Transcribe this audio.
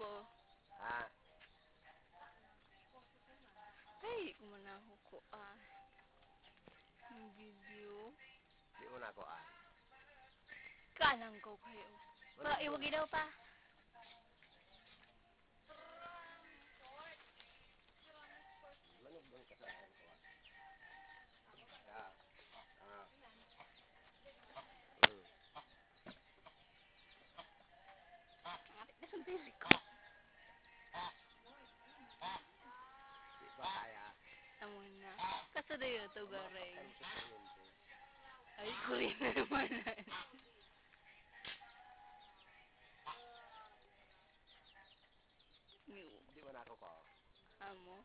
po. Ha? Ay, kumanaho ko ah. Ang video. Di mo na ko ah. Kanang ko kayo. Pa, iwagi daw pa. Sigurado yun, tugaring. Ay, kuya na naman. Hindi mo na ako pa. Amo?